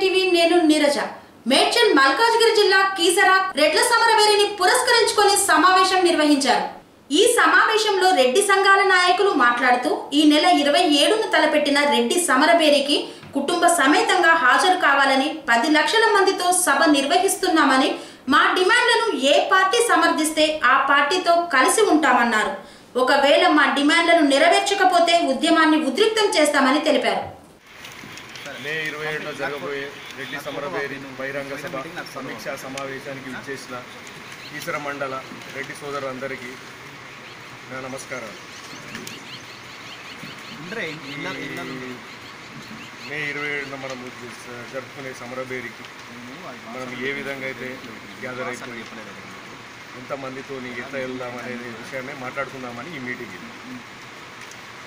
TV నేను నీరజ. మేడ్చల్ మల్కాజ్గిరి జిల్లా కీసరా రెడ్ల సమరవేరిని పురస్కరించుకొని సమావేశం నిర్వహించారు. ఈ సమావేశంలో రెడ్డి సంఘాల నాయకులు మాట్లాడుతూ ఈ నెల ఇరవై ఏడును తలపెట్టిన రెడ్డి సమరబేరికి కుటుంబ సమేతంగా హాజరు కావాలని పది లక్షల మందితో సభ నిర్వహిస్తున్నామని మా డిమాండ్లను ఏ పార్టీ సమర్థిస్తే ఆ పార్టీతో కలిసి ఉంటామన్నారు. ఒకవేళ మా డిమాండ్లను నెరవేర్చకపోతే ఉద్యమాన్ని ఉద్రిక్తం చేస్తామని తెలిపారు. మే ఇరవై ఏడులో జరగబోయే రెడ్డి సమరవేరి బహిరంగ సభ సమీక్షా సమావేశానికి విచ్చేసిన ఈసర మండల రెడ్డి సోదరులందరికీ నా నమస్కారాలు. మే ఇరవై ఏడున మనం జరుపుకునే సమరబేరికి మనం ఏ విధంగా అయితే గ్యాదర్ అయిపోయి ఎంతమందితో ఎట్లా వెళ్దాం అనే విషయాన్ని మాట్లాడుకుందామని ఈ మీటింగ్ ఇది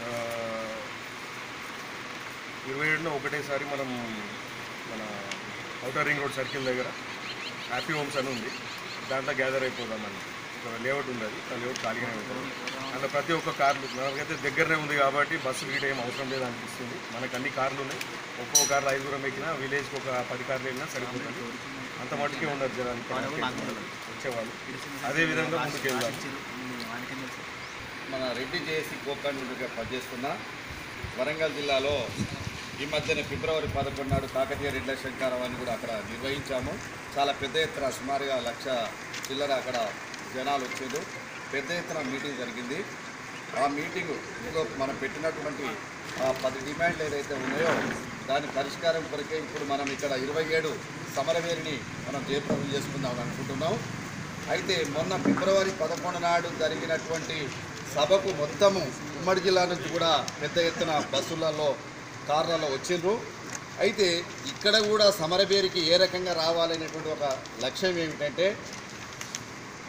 ఆ, ఇరవై ఏడున ఒకటేసారి మనం మన అవుటర్ రింగ్ రోడ్ సర్కిల్ దగ్గర హ్యాపీ హోమ్స్ అని ఉంది. దాంట్లో గ్యాదర్ అయిపోదామని. ఒక లేఅవుట్ ఉంది అది ఆ లేఅవుట్ ఖాళీగానే ఉంటుంది. అందులో ప్రతి ఒక్క కార్లు మనకైతే దగ్గరనే ఉంది కాబట్టి బస్సు గీట ఏం అవసరం లేదు అనిపిస్తుంది. మనకు అన్ని కార్లు ఉన్నాయి. ఒక్కో కార్లు ఐదుగురం ఎక్కినా విలేజ్కి ఒక పది కార్లు వెళ్ళినా సరిపోతుంది. అంత మట్టుకే ఉండదు జనానికి వచ్చేవాళ్ళు. అదే విధంగా ముందుకు వెళ్దాం. మన రెడ్డి జేఏసీ కోకాండ్గా పనిచేస్తున్న వరంగల్ జిల్లాలో ఈ మధ్యన ఫిబ్రవరి పదకొండు నాడు కాకతీయ రెడ్ల శంకారావాన్ని కూడా అక్కడ నిర్వహించాము. చాలా పెద్ద ఎత్తున సుమారుగా లక్ష చిల్లర అక్కడ జనాలు వచ్చారు. పెద్ద ఎత్తున మీటింగ్ జరిగింది. ఆ మీటింగ్ ఇందులో మనం పెట్టినటువంటి ఆ పది డిమాండ్లు ఏదైతే ఉన్నాయో దాని పరిష్కారం కొరకే ఇప్పుడు మనం ఇక్కడ ఇరవై ఏడు సమరవేరిని మనం జయప్రదం చేసుకుందాం అనుకుంటున్నాం. అయితే మొన్న ఫిబ్రవరి పదకొండు నాడు జరిగినటువంటి సభకు మొత్తము ఉమ్మడి జిల్లా నుంచి కూడా పెద్ద ఎత్తున బస్సులలో కార్లలో వచ్చిండ్రు. అయితే ఇక్కడ కూడా సమరబేరికి ఏ రకంగా రావాలనేటువంటి ఒక లక్ష్యం ఏమిటంటే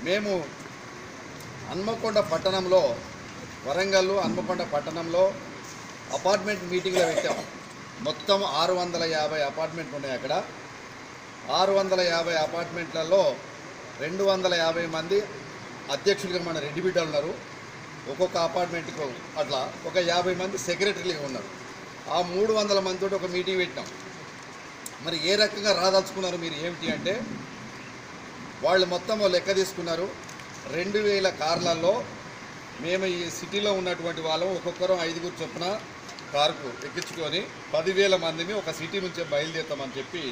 మేము హన్మకొండ పట్టణంలో వరంగల్ హన్మకొండ పట్టణంలో అపార్ట్మెంట్ మీటింగ్లో పెట్టాం. మొత్తం ఆరు వందల యాభై అపార్ట్మెంట్లు ఉన్నాయి అక్కడ. ఆరు వందల యాభై అపార్ట్మెంట్లలో రెండు వందల యాభై మంది అధ్యక్షులుగా మన రెడ్డి బిడ్డలు ఉన్నారు. ఒక్కొక్క అపార్ట్మెంట్కు అట్లా ఒక యాభై మంది సెక్రటరీలుగా ఉన్నారు. ఆ మూడు వందల మందితో ఒక మీటింగ్ పెట్టినాం. మరి ఏ రకంగా రాదలుచుకున్నారు మీరు? ఏమిటి అంటే వాళ్ళు మొత్తం లెక్క తీసుకున్నారు. రెండు వేల కార్లలో మేము ఈ సిటీలో ఉన్నటువంటి వాళ్ళం ఒక్కొక్కరం ఐదుగురు చొప్పున కారుకు ఎక్కించుకొని పదివేల మందిని ఒక సిటీ నుంచే బయలుదేరుతామని చెప్పి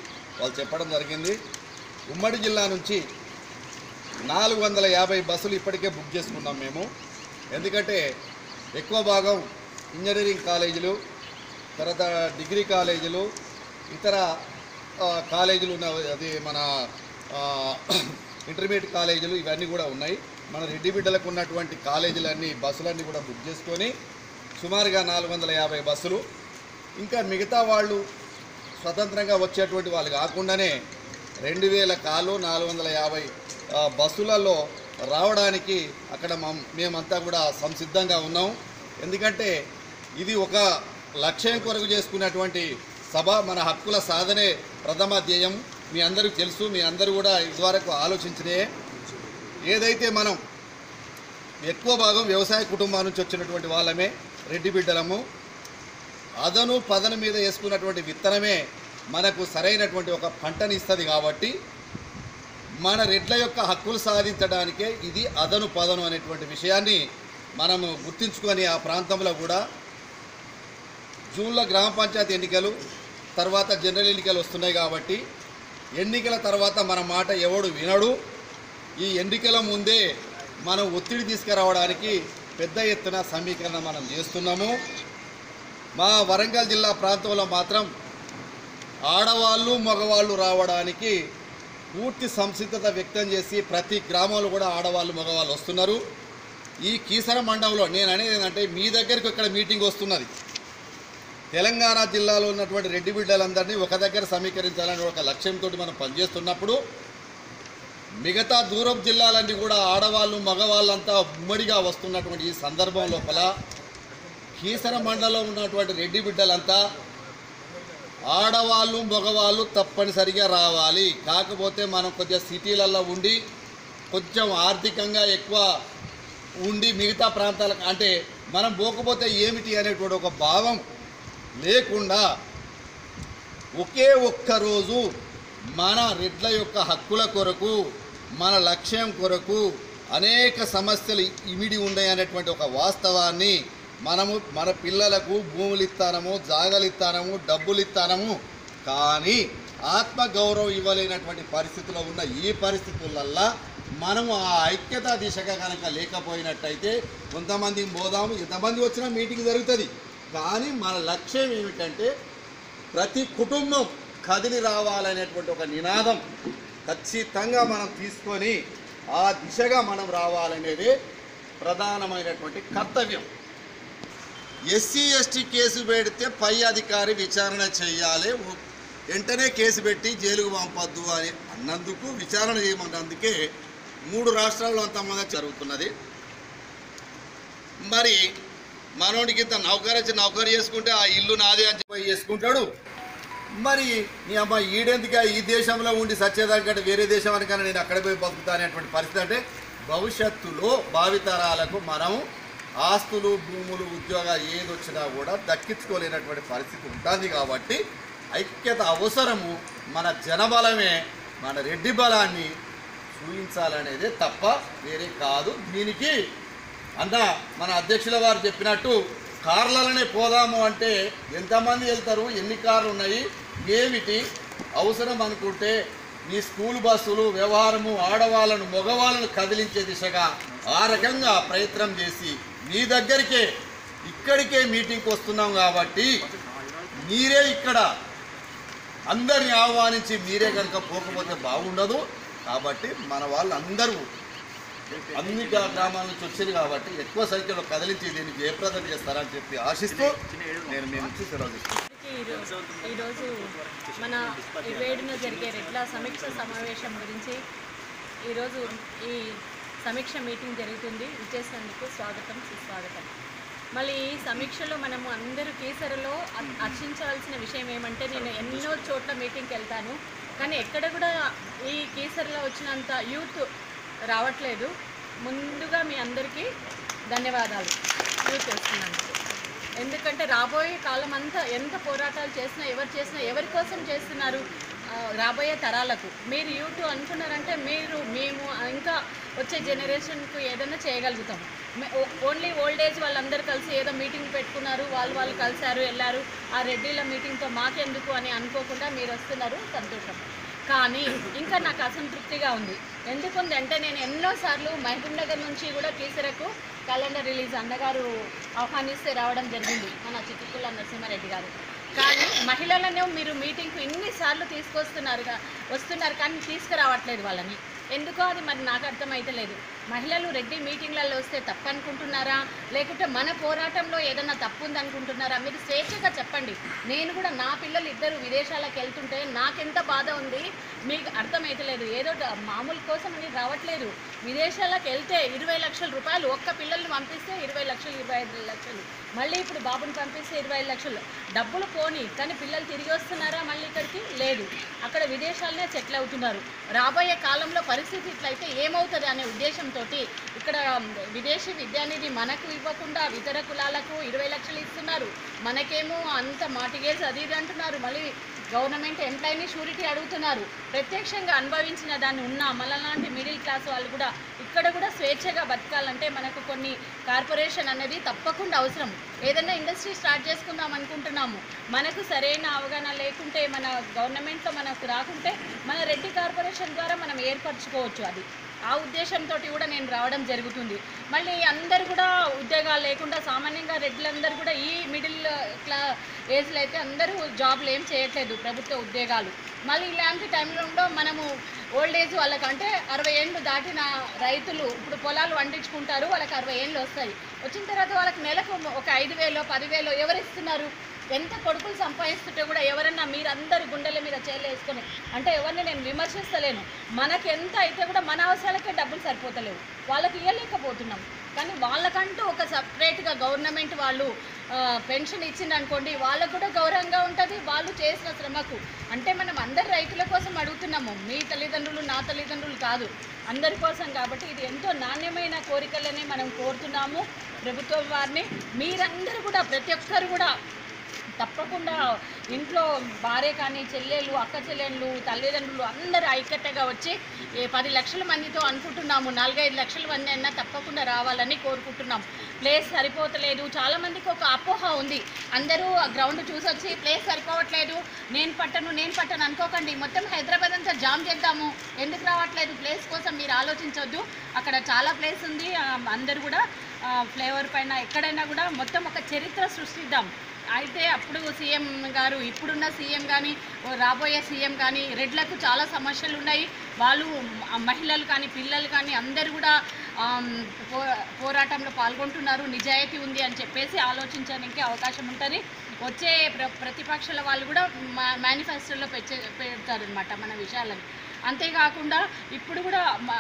వాళ్ళు చెప్పడం జరిగింది. ఉమ్మడి జిల్లా నుంచి నాలుగు వందల యాభై బస్సులు ఇప్పటికే బుక్ చేసుకున్నాం మేము. ఎందుకంటే ఎక్కువ భాగం ఇంజనీరింగ్ కాలేజీలు తర్వాత డిగ్రీ కాలేజీలు ఇతర కాలేజీలు ఉన్న అది మన ఇంటర్మీడియట్ కాలేజీలు ఇవన్నీ కూడా ఉన్నాయి. మన రెడ్డి బిడ్డలకు ఉన్నటువంటి కాలేజీలన్నీ బస్సులన్నీ కూడా బుక్ చేసుకొని సుమారుగా నాలుగు వందల యాభై బస్సులు. ఇంకా మిగతా వాళ్ళు స్వతంత్రంగా వచ్చేటువంటి వాళ్ళు కాకుండానే రెండు వేల కాలు నాలుగు వందల యాభై బస్సులలో రావడానికి అక్కడ మం- మేమంతా కూడా సంసిద్ధంగా ఉన్నాం. ఎందుకంటే ఇది ఒక లక్ష్యం కొరకు చేసుకున్నటువంటి సభ మన హక్కుల సాధనే ప్రథమ ధ్యేయం. మీ అందరికీ తెలుసు మీ అందరూ కూడా ఇదివరకు ఆలోచించినే. ఏదైతే మనం ఎక్కువ భాగం వ్యవసాయ కుటుంబం నుంచి వచ్చినటువంటి వాళ్ళమే రెడ్డి బిడ్డలము అదను పదను మీద వేసుకున్నటువంటి విత్తనమే మనకు సరైనటువంటి ఒక పంటని ఇస్తుంది కాబట్టి మన రెడ్ల యొక్క హక్కులు సాధించడానికే ఇది అదను పదను అనేటువంటి విషయాన్ని మనము గుర్తించుకొని ఆ ప్రాంతంలో కూడా జూన్లో గ్రామ పంచాయతీ ఎన్నికలు తర్వాత జనరల్ ఎన్నికలు వస్తున్నాయి కాబట్టి ఎన్నికల తర్వాత మన మాట ఎవడు వినడు. ఈ ఎన్నికల ముందే మనం ఒత్తిడి తీసుకురావడానికి పెద్ద ఎత్తున సమీకరణ మనం చేస్తున్నాము. మా వరంగల్ జిల్లా ప్రాంతంలో మాత్రం ఆడవాళ్ళు మగవాళ్ళు రావడానికి పూర్తి సంసిద్ధత వ్యక్తం చేసి ప్రతి గ్రామంలో కూడా ఆడవాళ్ళు మగవాళ్ళు వస్తున్నారు. ఈ కీసర మండలంలో నేను అనేది ఏంటంటే మీ దగ్గరికి ఇక్కడ మీటింగ్ వస్తున్నది. తెలంగాణ జిల్లాలో ఉన్నటువంటి రెడ్డి బిడ్డలందరినీ ఒక దగ్గర సమీకరించాలని ఒక లక్ష్యంతో మనం పనిచేస్తున్నప్పుడు మిగతా దూరం జిల్లాలన్నీ కూడా ఆడవాళ్ళు మగవాళ్ళంతా ఉమ్మడిగా వస్తున్నటువంటి ఈ సందర్భం లోపల కీసర మండలంలో ఉన్నటువంటి రెడ్డి బిడ్డలంతా ఆడవాళ్ళు మగవాళ్ళు తప్పనిసరిగా రావాలి. కాకపోతే మనం కొద్దిగా సిటీలలో ఉండి కొంచెం ఆర్థికంగా ఎక్కువ ఉండి మిగతా ప్రాంతాలకు అంటే మనం పోకపోతే ఏమిటి అనేటువంటి ఒక భావం లేకుండా ఒకే ఒక్క రోజు మన రెడ్ల యొక్క హక్కుల కొరకు మన లక్ష్యం కొరకు అనేక సమస్యలు ఇమిడి ఉన్నాయనేటువంటి ఒక వాస్తవాన్ని మనము మన పిల్లలకు భూములు ఇస్తానము జాగలు ఇస్తానము డబ్బులు ఇస్తానము కానీ ఆత్మగౌరవం ఇవ్వలేనటువంటి పరిస్థితిలో ఉన్న ఈ పరిస్థితులల్లా మనము ఆ ఐక్యత దిశగా కనుక లేకపోయినట్టయితే కొంతమంది పోదాము ఎంతమంది వచ్చినా మీటింగ్ జరుగుతుంది. కానీ మన లక్ష్యం ఏమిటంటే ప్రతి కుటుంబం కదిలి రావాలనేటువంటి ఒక నినాదం ఖచ్చితంగా మనం తీసుకొని ఆ దిశగా మనం రావాలనేది ప్రధానమైనటువంటి కర్తవ్యం. ఎస్సీ ఎస్టీ కేసు పెడితే పై అధికారి విచారణ చేయాలి. వెంటనే కేసు పెట్టి జైలుకు పంపద్దు అని అన్నందుకు విచారణ చేయమన్నందుకే మూడు రాష్ట్రాల్లో అంతమంది జరుగుతున్నది. మరి మనోడికి ఇంత వచ్చి నౌకరి చేసుకుంటే ఆ ఇల్లు నాదే అని చెప్పి చేసుకుంటాడు. మరి నీ అమ్మ ఈడెందుక ఈ దేశంలో ఉండి సచ్చేదానికంటే వేరే దేశానికన్నా నేను అక్కడ పోయి బతుకుతా అనేటువంటి పరిస్థితి అంటే భవిష్యత్తులో భావితరాలకు మనం ఆస్తులు భూములు ఉద్యోగాలు ఏది వచ్చినా కూడా దక్కించుకోలేనటువంటి పరిస్థితి ఉంటుంది కాబట్టి ఐక్యత అవసరము మన జనబలమే మన రెడ్డి బలాన్ని చూపించాలనేదే తప్ప వేరే కాదు దీనికి. అందా మన అధ్యక్షుల వారు చెప్పినట్టు కార్లలోనే పోదాము అంటే ఎంతమంది వెళ్తారు ఎన్ని కార్లు ఉన్నాయి ఏమిటి అవసరం అనుకుంటే మీ స్కూల్ బస్సులు వ్యవహారము ఆడవాళ్ళను మగవాళ్ళను కదిలించే దిశగా ఆ రకంగా ప్రయత్నం చేసి మీ దగ్గరికే ఇక్కడికే మీటింగ్కి వస్తున్నాం కాబట్టి మీరే ఇక్కడ అందరిని ఆహ్వానించి మీరే కనుక పోకపోతే బాగుండదు. కాబట్టి మన వాళ్ళందరూ అన్ని గ్రామాల నుంచి వచ్చింది కాబట్టి ఎక్కువ సంఖ్యలో కదిలించి దీన్ని జయప్రదం చేస్తారని చెప్పి ఆశిస్తూ నేను మీ నుంచి సెలవు తీసుకుంటాను ఈరోజు మన ఇరవైడున జరిగే రెడ్ల సమీక్ష సమావేశం గురించి ఈరోజు ఈ సమీక్ష మీటింగ్ జరుగుతుంది. విచ్చేసినందుకు స్వాగతం సుస్వాగతం. మళ్ళీ ఈ సమీక్షలో మనము అందరూ కేసరలో అ- అర్చించవలసిన విషయం ఏమంటే నేను ఎన్నో చోట్ల మీటింగ్కి వెళ్తాను. కానీ ఎక్కడ కూడా ఈ కేసరిలో వచ్చినంత యూత్ రావట్లేదు. ముందుగా మీ అందరికీ ధన్యవాదాలు. చేస్తున్నాను. ఎందుకంటే రాబోయే కాలం అంతా ఎంత పోరాటాలు చేసినా ఎవరు చేసినా ఎవరి కోసం చేస్తున్నారు రాబోయే తరాలకు. మీరు యూట్యూబ్ అనుకున్నారంటే మీరు మేము ఇంకా వచ్చే జనరేషన్కు ఏదైనా చేయగలుగుతాం. ఓన్లీ ఓల్డ్ ఏజ్ వాళ్ళందరూ కలిసి ఏదో మీటింగ్ పెట్టుకున్నారు వాళ్ళు వాళ్ళు కలిశారు వెళ్ళారు ఆ రెడ్డిల మీటింగ్తో మాకెందుకు అని అనుకోకుండా మీరు వస్తున్నారు. సంతోషం. కానీ ఇంకా నాకు అసంతృప్తిగా ఉంది. ఎందుకుంది అంటే నేను ఎన్నోసార్లు మహబూబ్ నగర్ నుంచి కూడా కీసరకు క్యాలెండర్ రిలీజ్ అన్నగారు ఆహ్వానిస్తే రావడం జరిగింది. మన చిట్టుకుల్ల నరసింహారెడ్డి గారు. కానీ మహిళలను మీరు మీటింగ్కు ఇన్నిసార్లు తీసుకొస్తున్నారుగా వస్తున్నారు కానీ తీసుకురావట్లేదు వాళ్ళని. ఎందుకో అది మరి నాకు అర్థమైతే లేదు మహిళలు రెడ్డి మీటింగ్లలో వస్తే తప్పు అనుకుంటున్నారా లేకుంటే మన పోరాటంలో ఏదన్నా తప్పు ఉందనుకుంటున్నారా మీరు స్వేచ్ఛగా చెప్పండి. నేను కూడా నా పిల్లలు ఇద్దరు విదేశాలకు వెళ్తుంటే నాకెంత బాధ ఉంది? మీకు అర్థమవుతలేదు ఏదో మామూలు కోసం అని రావట్లేదు. విదేశాలకు వెళ్తే ఇరవై లక్షల రూపాయలు ఒక్క పిల్లల్ని పంపిస్తే ఇరవై లక్షలు ఇరవై ఐదు లక్షలు. మళ్ళీ ఇప్పుడు బాబుని పంపిస్తే ఇరవై ఐదు లక్షలు. డబ్బులు పోని కానీ పిల్లలు తిరిగి వస్తున్నారా మళ్ళీ ఇక్కడికి? లేదు. అక్కడ విదేశాలనే సెటిల్ అవుతున్నారు. రాబోయే కాలంలో పరిస్థితి ఇట్లయితే ఏమవుతుంది అనే ఉద్దేశంతో ఇక్కడ విదేశీ విద్యానిధి మనకు ఇవ్వకుండా ఇతర కులాలకు ఇరవై లక్షలు ఇస్తున్నారు. మనకేమో అంత మాటిగేసి అది ఇది అంటున్నారు. మళ్ళీ గవర్నమెంట్ ఎంప్లాయీని షూరిటీ అడుగుతున్నారు. ప్రత్యక్షంగా అనుభవించిన దాన్ని ఉన్న మనలాంటి మిడిల్ క్లాస్ వాళ్ళు కూడా ఇక్కడ కూడా స్వేచ్ఛగా బతకాలంటే మనకు కొన్ని కార్పొరేషన్ అనేది తప్పకుండా అవసరం. ఏదైనా ఇండస్ట్రీ స్టార్ట్ చేసుకుందాం అనుకుంటున్నాము. మనకు సరైన అవగాహన లేకుంటే మన గవర్నమెంట్లో మనకు రాకుంటే మన రెడ్డి కార్పొరేషన్ ద్వారా మనం ఏర్పరచుకోవచ్చు అది. ఆ ఉద్దేశంతో కూడా నేను రావడం జరుగుతుంది. మళ్ళీ అందరు కూడా ఉద్యోగాలు లేకుండా సామాన్యంగా రెడ్లందరూ కూడా ఈ మిడిల్ క్లా ఏజ్లో అయితే అందరూ జాబ్లు ఏం చేయట్లేదు ప్రభుత్వ ఉద్యోగాలు. మళ్ళీ ఇలాంటి టైంలో మనము ఓల్డ్ ఏజ్ వాళ్ళకంటే అరవై ఏళ్ళు దాటిన రైతులు ఇప్పుడు పొలాలు వండించుకుంటారు వాళ్ళకి అరవై ఏళ్ళు వస్తాయి. వచ్చిన తర్వాత వాళ్ళకి నెలకు ఒక ఐదు వేలో పదివేలో ఎవరు ఇస్తున్నారు? ఎంత కొడుకులు సంపాదిస్తుంటే కూడా ఎవరన్నా మీరందరు గుండెల మీద వేసుకొని అంటే ఎవరిని నేను విమర్శిస్తలేను. మనకి ఎంత అయితే కూడా మన అవసరాలకే డబ్బులు సరిపోతలేవు. వాళ్ళకి ఇవ్వలేకపోతున్నాం కానీ వాళ్ళకంటూ ఒక సపరేట్గా గవర్నమెంట్ వాళ్ళు పెన్షన్ ఇచ్చింది అనుకోండి వాళ్ళకు కూడా గౌరవంగా ఉంటుంది వాళ్ళు చేసిన శ్రమకు. అంటే మనం అందరు రైతుల కోసం అడుగుతున్నాము. మీ తల్లిదండ్రులు నా తల్లిదండ్రులు కాదు. అందరి కోసం కాబట్టి ఇది ఎంతో నాణ్యమైన కోరికలనే మనం కోరుతున్నాము ప్రభుత్వం వారిని. మీరందరూ కూడా ప్రతి ఒక్కరు కూడా తప్పకుండా ఇంట్లో భార్య కానీ చెల్లెళ్ళు అక్క చెల్లెళ్ళు తల్లిదండ్రులు అందరూ ఐక్యతగా వచ్చి ఏ పది లక్షల మందితో అనుకుంటున్నాము నాలుగైదు లక్షల మంది అయినా తప్పకుండా రావాలని కోరుకుంటున్నాం. ప్లేస్ సరిపోతలేదు. చాలామందికి ఒక అపోహ ఉంది. అందరూ ఆ గ్రౌండ్ చూసొచ్చి ప్లేస్ సరిపోవట్లేదు. నేను పట్టను నేను పట్టను అనుకోకండి. మొత్తం హైదరాబాద్ అంతా జామ్ చేద్దాము. ఎందుకు రావట్లేదు? ప్లేస్ కోసం మీరు ఆలోచించవద్దు అక్కడ చాలా ప్లేస్ ఉంది. అందరు అందరూ కూడా ఫ్లేవర్ పైన ఎక్కడైనా కూడా మొత్తం ఒక చరిత్ర సృష్టిద్దాం. అయితే అప్పుడు సీఎం గారు ఇప్పుడున్న సీఎం కానీ రాబోయే సీఎం కానీ రెడ్లకు చాలా సమస్యలు ఉన్నాయి. వాళ్ళు మహిళలు కానీ పిల్లలు కానీ అందరు కూడా పోరాటంలో పాల్గొంటున్నారు. నిజాయితీ ఉంది అని చెప్పేసి ఆలోచించడానికి అవకాశం ఉంటుంది. వచ్చే ప్ర ప్రతిపక్షాల వాళ్ళు కూడా మా మేనిఫెస్టోలో పెచ్చే పెడతారనమాట మన విషయాలని. అంతేకాకుండా ఇప్పుడు కూడా మా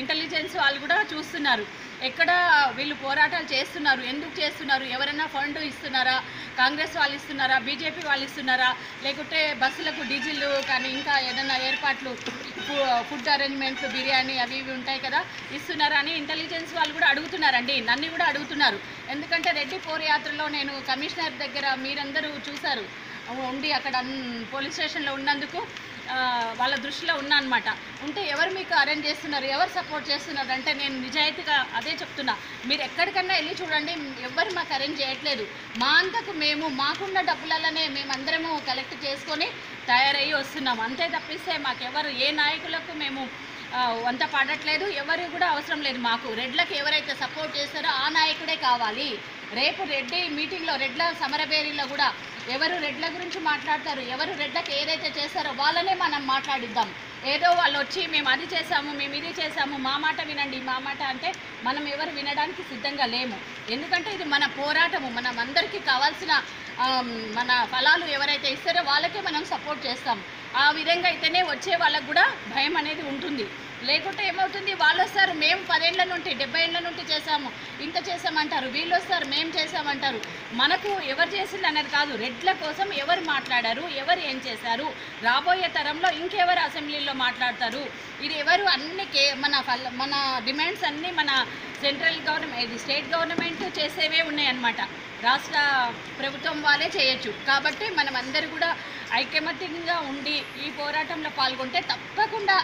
ఇంటెలిజెన్స్ వాళ్ళు కూడా చూస్తున్నారు. ఎక్కడ వీళ్ళు పోరాటాలు చేస్తున్నారు? ఎందుకు చేస్తున్నారు? ఎవరైనా ఫండ్ ఇస్తున్నారా? కాంగ్రెస్ వాళ్ళు ఇస్తున్నారా? బీజేపీ వాళ్ళు ఇస్తున్నారా? లేకుంటే బస్సులకు డీజిల్ కానీ ఇంకా ఏదైనా ఏర్పాట్లు ఫుడ్ అరేంజ్మెంట్లు బిర్యానీ అవి ఇవి ఉంటాయి కదా ఇస్తున్నారా అని ఇంటెలిజెన్స్ వాళ్ళు కూడా అడుగుతున్నారండి. నన్ను కూడా అడుగుతున్నారు. ఎందుకంటే రెడ్డి పోర్ యాత్రలో నేను కమిషనర్ దగ్గర మీరందరూ చూశారు. ఉండి అక్కడ పోలీస్ స్టేషన్లో ఉన్నందుకు వాళ్ళ దృష్టిలో ఉన్నా అనమాట ఉంటే ఎవరు మీకు అరేంజ్ చేస్తున్నారు ఎవరు సపోర్ట్ చేస్తున్నారు అంటే నేను నిజాయితీగా అదే చెప్తున్నా. మీరు ఎక్కడికన్నా వెళ్ళి చూడండి ఎవరు మాకు అరేంజ్ చేయట్లేదు. మా అంతకు మేము మాకున్న డబ్బులలోనే మేమందరము కలెక్ట్ చేసుకొని తయారయ్యి వస్తున్నాం. అంతే తప్పిస్తే మాకెవరు ఏ నాయకులకు మేము అంత వంత పడట్లేదు. ఎవరు కూడా అవసరం లేదు మాకు. రెడ్లకు ఎవరైతే సపోర్ట్ చేస్తారో ఆ నాయకుడే కావాలి. రేపు రెడ్డి మీటింగ్లో రెడ్ల సమరబేరీలో కూడా ఎవరు రెడ్ల గురించి మాట్లాడతారు ఎవరు రెడ్లకు ఏదైతే చేస్తారో వాళ్ళనే మనం మాట్లాడిద్దాం. ఏదో వాళ్ళు వచ్చి మేము అది చేసాము మేము ఇది చేసాము మా మాట వినండి మా మాట అంటే మనం ఎవరు వినడానికి సిద్ధంగా లేము. ఎందుకంటే ఇది మన పోరాటము మనం అందరికీ కావాల్సిన మన ఫలాలు ఎవరైతే ఇస్తారో వాళ్ళకే మనం సపోర్ట్ చేస్తాం. ఆ విధంగా అయితేనే వచ్చే వాళ్ళకు కూడా భయం అనేది ఉంటుంది. లేకుంటే ఏమవుతుంది? వాళ్ళు వస్తారు మేము పదేళ్ళ నుండి డెబ్బై ఏళ్ళ నుండి చేసాము ఇంత చేసామంటారు. వీళ్ళు వస్తారు మేము ఏం చేశామంటారు? మనకు ఎవరు చేసింది అన్నది కాదు రెడ్ల కోసం ఎవరు మాట్లాడారు ఎవరు ఏం చేశారు రాబోయే తరంలో ఇంకెవరు అసెంబ్లీలో మాట్లాడతారు ఇది ఎవరు అన్ని కే మన మన డిమాండ్స్ అన్నీ మన సెంట్రల్ గవర్నమెంట్ ఇది స్టేట్ గవర్నమెంట్ చేసేవే ఉన్నాయన్నమాట. రాష్ట్ర ప్రభుత్వం వాళ్ళే చేయొచ్చు. కాబట్టి మనం అందరూ కూడా ఐకమత్యంగా ఉండి ఈ పోరాటంలో పాల్గొంటే తప్పకుండా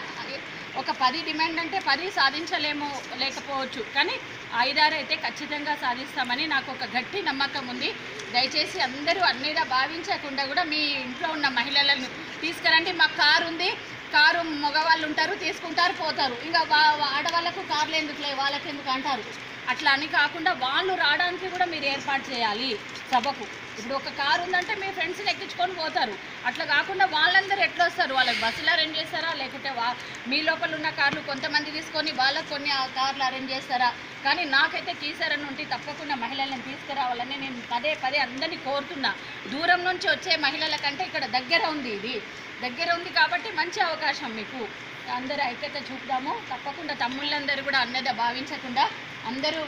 ఒక పది డిమాండ్ అంటే పది సాధించలేము లేకపోవచ్చు. కానీ ఐదారు అయితే ఖచ్చితంగా సాధిస్తామని నాకు ఒక గట్టి నమ్మకం ఉంది. దయచేసి అందరూ అన్నిగా భావించకుండా కూడా మీ ఇంట్లో ఉన్న మహిళలను తీసుకురండి. మా కారు ఉంది. కారు మగవాళ్ళు ఉంటారు తీసుకుంటారు పోతారు. ఇంకా వా- ఆడవాళ్ళకు కార్లు ఎందుకులే వాళ్ళకి ఎందుకు అంటారు? అట్లా అని కాకుండా వాళ్ళు రావడానికి కూడా మీరు ఏర్పాటు చేయాలి సభకు. ఇప్పుడు ఒక కారు ఉందంటే మీ ఫ్రెండ్స్ని ఎక్కించుకొని పోతారు. అట్లా కాకుండా వాళ్ళందరూ ఎట్లా వస్తారు? వాళ్ళకి బస్సులు అరేంజ్ చేస్తారా? లేకుంటే వా మీ లోపల ఉన్న కార్లు కొంతమంది తీసుకొని వాళ్ళకు కొన్ని ఆ కార్లు అరేంజ్ చేస్తారా? కానీ నాకైతే తీసారని నుండి తప్పకుండా మహిళలను తీసుకురావాలని నేను పదే పదే అందరినీ కోరుతున్నా. దూరం నుంచి వచ్చే మహిళల కంటే ఇక్కడ దగ్గర ఉంది ఇది. దగ్గర ఉంది కాబట్టి మంచి అవకాశం మీకు. అందరూ ఐక్యత చూపుదాము. తప్పకుండా తమ్ముళ్ళందరూ కూడా అన్నద భావించకుండా అందరూ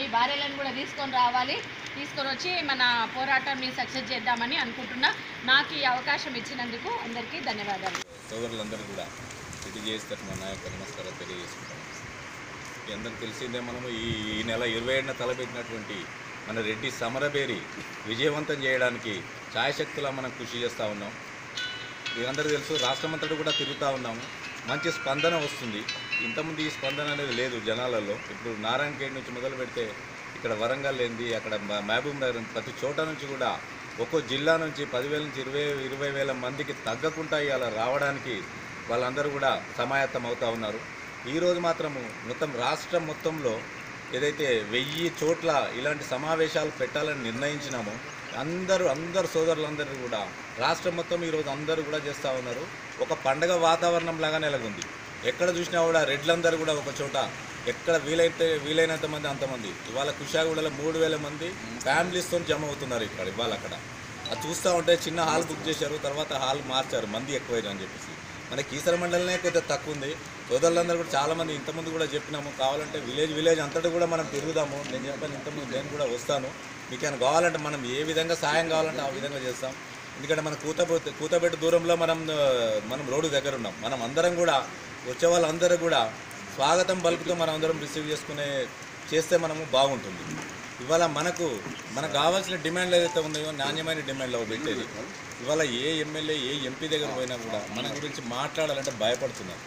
మీ భార్యలను కూడా తీసుకొని రావాలి. తీసుకొని వచ్చి మన పోరాటాన్ని సక్సెస్ చేద్దామని అనుకుంటున్నా. నాకు ఈ అవకాశం ఇచ్చినందుకు అందరికీ ధన్యవాదాలు. సోదరులందరూ కూడా ఇది చేస్తారు మా నాయకు నమస్కారం తెలియజేసుకుంటాం అందరికి తెలిసిందే మనము ఈ ఈ నెల ఇరవై ఏడున తలపెట్టినటువంటి మన రెడ్డి సమరబేరి విజయవంతం చేయడానికి ఛాయశక్తులా మనం కృషి చేస్తూ ఉన్నాం. మీరందరూ తెలుసు రాష్ట్రమంతటా కూడా తిరుగుతూ ఉన్నాము. మంచి స్పందన వస్తుంది. ఇంతకుముందు ఈ స్పందన అనేది లేదు జనాలలో. ఇప్పుడు నారాయణఖేడ్ నుంచి మొదలు పెడితే ఇక్కడ వరంగల్ ఏంది అక్కడ మ- మహబూబ్ నగర్ ప్రతి చోట నుంచి కూడా ఒక్కో జిల్లా నుంచి పదివేల నుంచి ఇరవై ఇరవై వేల మందికి తగ్గకుండా ఇవాళ రావడానికి వాళ్ళందరూ కూడా సమాయత్తం అవుతూ ఉన్నారు. ఈరోజు మాత్రము మొత్తం రాష్ట్రం మొత్తంలో ఏదైతే వెయ్యి చోట్ల ఇలాంటి సమావేశాలు పెట్టాలని నిర్ణయించినామో అందరూ అందరు సోదరులందరూ కూడా రాష్ట్రం మొత్తం ఈరోజు అందరూ కూడా చేస్తూ ఉన్నారు. ఒక పండగ వాతావరణం లాగా నెలకొంది ఎక్కడ చూసినా కూడా రెడ్లందరూ కూడా ఒక చోట. ఎక్కడ వీలైతే వీలైనంత మంది అంతమంది ఇవాళ కుషాగూడలో మూడు వేల మంది ఫ్యామిలీస్తో జమ అవుతున్నారు ఇక్కడ ఇవాళ అక్కడ. అది చూస్తూ ఉంటే చిన్న హాల్ బుక్ చేశారు తర్వాత హాల్ మార్చారు మంది ఎక్కువైనా అని చెప్పేసి. మన కీసర మండలనే కొద్దిగా తక్కువ ఉంది. సోదరులందరూ కూడా చాలామంది ఇంతకుముందు కూడా చెప్పినాము. కావాలంటే విలేజ్ విలేజ్ అంతటా కూడా మనం తిరుగుదాము. నేను చెప్పాను ఇంతకుముందు నేను కూడా వస్తాను. మీకు ఏమైనా కావాలంటే మనం ఏ విధంగా సాయం కావాలంటే ఆ విధంగా చేస్తాం. ఎందుకంటే మన కూతబెట్టు కూతబెట్టు దూరంలో మనం మనం రోడ్డు దగ్గర ఉన్నాం. మనం అందరం కూడా వచ్చే వాళ్ళందరూ కూడా స్వాగతం పలుకుతూ మనం అందరం రిసీవ్ చేసుకునే చేస్తే మనము బాగుంటుంది. ఇవాళ మనకు మనకు కావాల్సిన డిమాండ్లు ఏదైతే ఉన్నాయో నాణ్యమైన డిమాండ్లు పెట్టేది. ఇవాళ ఏ ఎమ్మెల్యే ఏ ఎంపీ దగ్గర పోయినా కూడా మన గురించి మాట్లాడాలంటే భయపడుతున్నారు.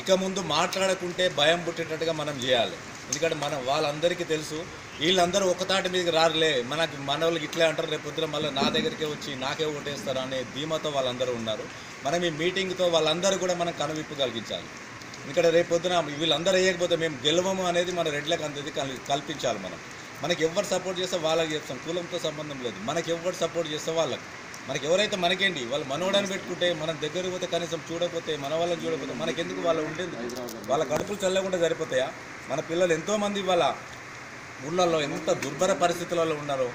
ఇక ముందు మాట్లాడకుంటే భయం పుట్టేటట్టుగా మనం చేయాలి. ఎందుకంటే మనం వాళ్ళందరికీ తెలుసు వీళ్ళందరూ ఒకతాటి మీదకి రారులే. మనకి మన వాళ్ళకి ఇట్లే అంటారు రేపు పొద్దున మళ్ళీ నా దగ్గరికే వచ్చి నాకే ఓటేస్తారు అనే ధీమాతో వాళ్ళందరూ ఉన్నారు. మనం ఈ మీటింగ్తో వాళ్ళందరూ కూడా మనం కనువిప్పు కలిగించాలి. ఎందుకంటే రేపు పొద్దున వీళ్ళందరూ వేయకపోతే మేము గెలవము అనేది మన రెడ్లకు అంతది కల్పించాలి మనం. మనకి ఎవరు సపోర్ట్ చేస్తే వాళ్ళకి చేస్తాం కులంతో సంబంధం లేదు. మనకి ఎవరు సపోర్ట్ చేస్తే వాళ్ళకి. మనకి ఎవరైతే మనకేంటి వాళ్ళు మనోడని పెట్టుకుంటే మనం దగ్గర పోతే కనీసం చూడకపోతే మన వాళ్ళని చూడకపోతే మనకెందుకు వాళ్ళు ఉండేది వాళ్ళ కడుపులు చల్లకుండా సరిపోతాయా? మన పిల్లలు ఎంతోమంది వాళ్ళ ఊళ్ళల్లో ఎంత దుర్భర పరిస్థితులలో ఉన్నారో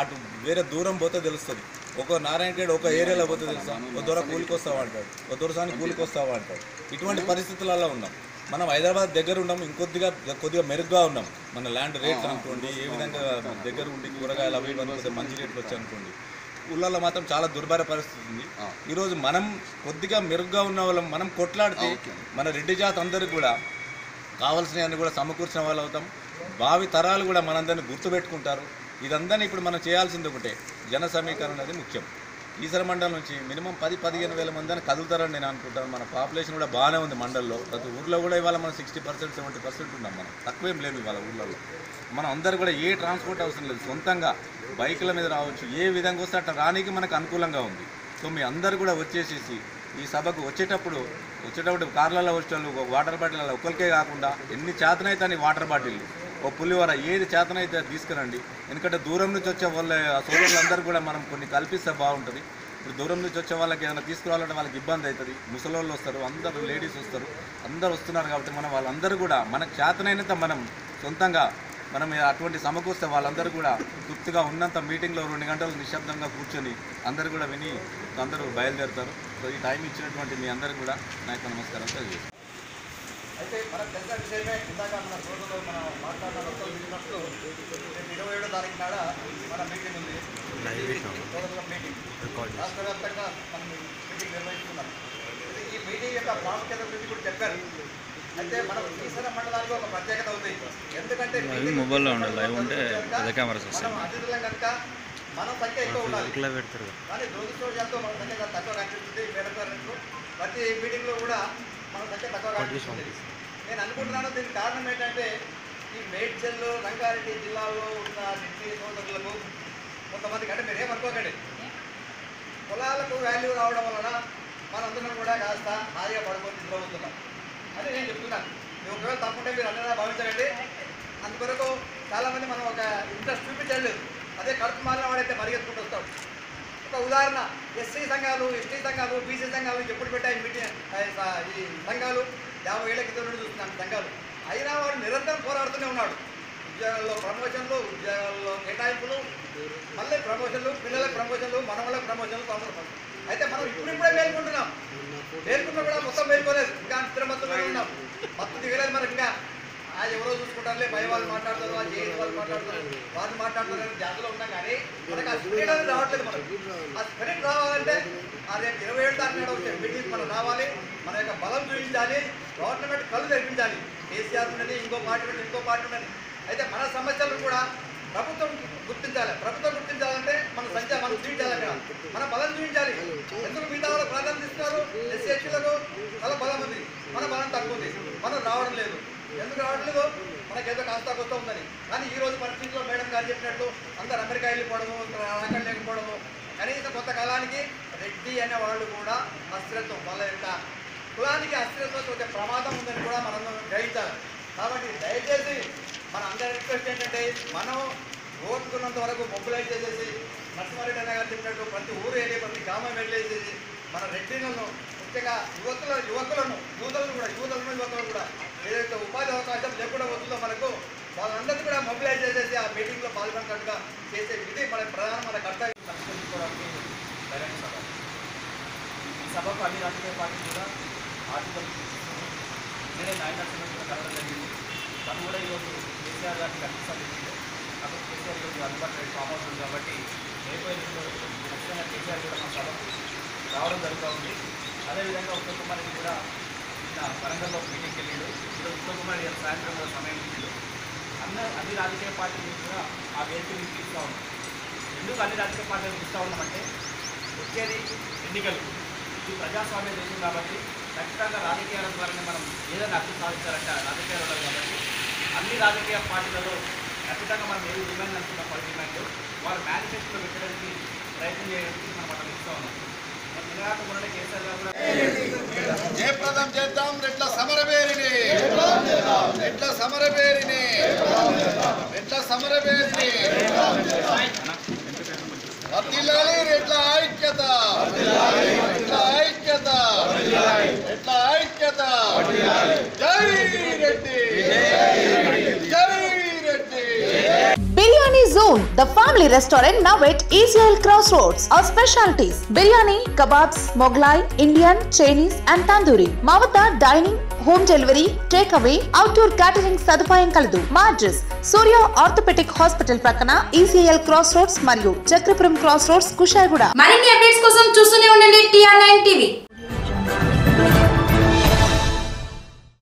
అటు వేరే దూరం పోతే తెలుస్తుంది. ఒక నారాయణఖేడ్ ఒక ఏరియాలో పోతే తెలుసా? ఒక దూర కూలికి వస్తావా అంటాడు. ఒక దూరసాన్ని కూలికి వస్తావా అంటాడు. ఇటువంటి పరిస్థితులలో ఉన్నాం. మనం హైదరాబాద్ దగ్గర ఉన్నాం ఇంకొద్దిగా కొద్దిగా మెరుగ్గా ఉన్నాం. మన ల్యాండ్ రేట్లు అనుకోండి ఏ విధంగా దగ్గర ఉండి కూరగాయలు అవి మంచి రేట్లు వచ్చాయి అనుకోండి ఊళ్ళల్లో మాత్రం చాలా దుర్భర పరిస్థితి ఉంది. ఈరోజు మనం కొద్దిగా మెరుగ్గా ఉన్న వాళ్ళం మనం కొట్లాడితే మన రెడ్డి జాతి అందరికి కూడా కావాల్సినవన్నీ కూడా సమకూర్చిన వాళ్ళు అవుతాం. భావి తరాలు కూడా మనందరిని గుర్తుపెట్టుకుంటారు. ఇదందరినీ ఇప్పుడు మనం చేయాల్సింది ఒకటే జన సమీకరణ అనేది ముఖ్యం. ఈసర మండలం నుంచి మినిమం పది పదిహేను వేల మంది అని కదులుతారని నేను అనుకుంటాను. మన పాపులేషన్ కూడా బాగానే ఉంది మండల్లో. ప్రతి ఊర్లో కూడా ఇవాళ మనం సిక్స్టీ పర్సెంట్ సెవెంటీ పర్సెంట్ ఉన్నాం మనం. తక్కువేం లేము ఇవాళ ఊర్లలో. మనం అందరు కూడా ఏ ట్రాన్స్పోర్ట్ అవసరం లేదు. సొంతంగా బైకుల మీద రావచ్చు. ఏ విధంగా వస్తే అట్లా రానికి మనకు అనుకూలంగా ఉంది. సో మీ అందరు కూడా వచ్చేసేసి ఈ సభకు వచ్చేటప్పుడు వచ్చేటప్పుడు కార్లలో వచ్చేటప్పుడు ఒక వాటర్ బాటిల్ అలా ఒక్కరికే కాకుండా ఎన్ని చేతనైతే అని వాటర్ బాటిల్ ఒక పులివర ఏది చేతనైతే అది తీసుకురండి. ఎందుకంటే దూరం నుంచి వచ్చే వాళ్ళ సోదరులందరూ కూడా మనం కొన్ని కల్పిస్తే బాగుంటుంది. ఇప్పుడు దూరం నుంచి వచ్చే వాళ్ళకి ఏమైనా తీసుకురావాలంటే వాళ్ళకి ఇబ్బంది అవుతుంది. ముసలోళ్ళు వస్తారు అందరూ లేడీస్ వస్తారు అందరూ వస్తున్నారు కాబట్టి మనం వాళ్ళందరూ కూడా మనకు చేతనైనంత మనం సొంతంగా మనం అటువంటి సమకూర్స్తే వాళ్ళందరూ కూడా తృప్తిగా ఉన్నంత మీటింగ్లో రెండు గంటలు నిశ్శబ్దంగా కూర్చొని అందరూ కూడా విని అందరూ బయలుదేరుతారు. సో ఈ టైం ఇచ్చినటువంటి మీ అందరికీ కూడా నా యొక్క నమస్కారం తెలియజేస్తాను అయితే మనకు తెలిసిన విషయమే ఇందాక మన సోదరులు మనం వస్తువులు విన్నప్పుడు రేపు ఇరవై ఏడో తారీఖు నాడ మన మీటింగ్ ఉంది. మీటింగ్. రాష్ట్ర వ్యాప్తంగా మనం మీటింగ్ నిర్వహిస్తున్నాం. ఈ మీటింగ్ యొక్క ప్రాముఖ్యత గురించి కూడా చెప్పారు. అయితే మనం మండలానికి ఒక ప్రత్యేకత ఉంది. ఎందుకంటే మొబైల్లో ఉండాలి లైవ్ ఉంటే పెద్ద కెమెరాస్ వస్తాయి. అతిథులం కనుక మన సంఖ్య ఎక్కువ ఉండాలి. ఇట్లా పెడతారు కానీ మన సంఖ్య తక్కువ కనిపిస్తుంది ప్రతి మీటింగ్లో కూడా మన సంఖ్య తక్కువ కనిపిస్తుంది నేను అనుకుంటున్నాను దీనికి కారణం ఏంటంటే ఈ మేడ్చల్ రంగారెడ్డి జిల్లాలో ఉన్న రెడ్డి సోదరులకు కొంతమందికి అంటే మీరు ఏమనుకోకండి పొలాలకు వాల్యూ రావడం వలన మనందరం కూడా కాస్త హాయిగా పడుకొని నిద్రపోతున్నాం. అని నేను చెప్తున్నాను మీరు ఒకవేళ తప్పుంటే మీరు అన్నదా భావించకండి. అందుకొరకు చాలామంది మనం ఒక ఇంట్రెస్ట్ చూపించలేదు. అదే కడుపు మారిన వాడైతే పరిగెత్తుకుంటూ వస్తాం. ఒక ఉదాహరణ ఎస్సీ సంఘాలు ఎస్టీ సంఘాలు బీసీ సంఘాలు ఎప్పుడు పెట్టాయి మీటింగ్ ఈ సంఘాలు యాభై ఏళ్ళ క్రితం నుండి చూస్తున్నాం సంఘాలు. అయినా వాడు నిరంతరం పోరాడుతూనే ఉన్నాడు. ఉద్యోగాల్లో ప్రమోషన్లు ఉద్యోగాల్లో కేటాయింపులు మళ్ళీ ప్రమోషన్లు పిల్లల ప్రమోషన్లు మన ప్రమోషన్లు ప్రమోషన్లు. అయితే మనం ఇప్పుడిప్పుడే మేల్కుంటున్నాం. మేల్కుంటున్నా కూడా మొత్తం మేల్కోలేదు ఇంకా నిద్ర మత్తులో ఉన్నాం. మత్తు దిగలేదు మనకి ఇంకా. ఆ ఎవరో చూసుకుంటారులే భయ వాళ్ళు మాట్లాడతారు ఆ చేయని వాళ్ళు మాట్లాడతారు. వాళ్ళు మాట్లాడతారు జాతరలో ఉన్నా ఉన్నాం కానీ మనకు ఆ స్పిరిట్ అనేది రావట్లేదు మనం ఆ స్పిరిట్ రావాలంటే ఆ రేపు ఇరవై ఏడు తారీఖు వచ్చే మీటింగ్ మనం రావాలి. మన యొక్క బలం చూపించాలి. గవర్నమెంట్ కళ్ళు తెరిపించాలి. కేసీఆర్ ఉన్నది ఇంకో పార్టీ ఉన్నది ఇంకో పార్టీ ఉన్నది. అయితే మన సమస్యలను కూడా ప్రభుత్వం గుర్తించాలి. ప్రభుత్వం గుర్తించాలంటే మన సంఖ్య మనం చూపించాలి అక్కడ మన బలం చూపించాలి. ఎందుకు మిగతా వాళ్ళు ప్రాధాన్యత ఇస్తున్నారు? ఎస్సీ ఎస్టీలకు చాలా బలం ఉంది. మన బలం తక్కువ ఉంది. మనం రావడం లేదు. ఎందుకు రావట్లేదు? మనకేదో కాస్త కొత్త ఉందని. కానీ ఈ రోజు పరిస్థితిలో మేడం గారు చెప్పినట్లు అందరు అమెరికా వెళ్ళిపోవడము అక్కడ లేకపోవడము కనీసం కొంతకాలానికి రెడ్డి అనే వాళ్ళు కూడా అస్థిరత్వం వాళ్ళ యొక్క కులానికి అస్థిరత్వం వచ్చే ప్రమాదం ఉందని కూడా మనం గ్రహించాలి. కాబట్టి దయచేసి మన అందరి రిక్వెస్ట్ ఏంటంటే మనం ఓటుకున్నంత వరకు మొబిలైజ్ చేసేసి నరసింహారెడ్డి అన్న గారు చెప్పినట్టు ప్రతి ఊరు వెళ్ళి ప్రతి గ్రామం వెళ్ళేసేసి మన రెడ్డిలను ముఖ్యంగా యువకుల యువకులను యూతలను కూడా యువతలను యువకులను కూడా ఏదైతే ఉపాధి అవకాశం లేకుండా వస్తుందో మనకు వాళ్ళందరినీ కూడా మొబిలైజ్ చేసేసి ఆ మీటింగ్లో పాల్గొన్నట్టుగా చేసే విధి మన ప్రధాన మన కర్తవ్యం. సంస్కరించుకోవడానికి సరైన సభ ఈ సభకు అన్ని రాజకీయ పార్టీలు కూడా ఆర్థిక నేనే నాయకత్వం కూడా కలవడం జరిగింది. తను కూడా ఈరోజు కేసీఆర్ గారికి కనిపిస్తాను చెప్పింది కాబట్టి అందుబాటులో లేని ఫామ్ ఉంది కాబట్టి రేపు ముఖ్యంగా ఖచ్చితంగా కేసీఆర్ కూడా మన సభకు రావడం జరుగుతూ ఉంది. అదేవిధంగా ఉత్తమ్ కుమార్ రెడ్డి కూడా నిన్న వరంగల్లో మీటింగ్కి వెళ్ళాడు. ఈరోజు ఉత్తమ్ కుమార్ రెడ్డి సాయంత్రం కూడా సమయం ఇచ్చాడు. అన్న అన్ని రాజకీయ పార్టీలు కూడా ఆ వేదికని తీస్తూ ఉన్నాం. ఎందుకు అన్ని రాజకీయ పార్టీలు తీస్తూ ఉన్నామంటే వచ్చేది ఎన్నికలు. ఇది ప్రజాస్వామ్య దేశం కాబట్టి ఖచ్చితంగా రాజకీయాల ద్వారానే మనం ఏదైనా అర్థం సాధించాలంటే రాజకీయాలు కాబట్టి అన్ని రాజకీయ పార్టీలలో ఖచ్చితంగా మనం ఏది డిమాండ్ అనుకున్నాం వాళ్ళ డిమాండ్ వాళ్ళ మేనిఫెస్టోలో పెట్టడానికి ప్రయత్నం చేయడానికి మనం మనం ఇస్తూ ఉన్నాం. మరి నిరాక కేసీఆర్ గారు జయప్రదం చేద్దాం రెట్ల సమరవేరిని రెట్ల సమరవేరిని రెట్ల సమరవేరిని వర్ధిల్లాలి రెడ్ల ఐక్యత రెడ్ల ఐక్యత రెడ్ల ఐక్యత జై రెడ్డి జై Reddy Biryani Zone, the family restaurant now at ECL Crossroads. Our specialties biryani, kebabs, Moglai, Indian, Chinese, and tandoori. మా వద్ద dining home delivery take away outdoor catering సదుపాయం కలదు మా అడ్రస్ సూర్య ఆర్థోపెటిక్ హాస్పిటల్ ప్రక్కన ఈసీఎల్ క్రాస్ రోడ్స్ మరియు Chakrapuram cross roads Kushaiguda మరిన్ని updates కోసం చూస్తూనే ఉండండి టీఆర్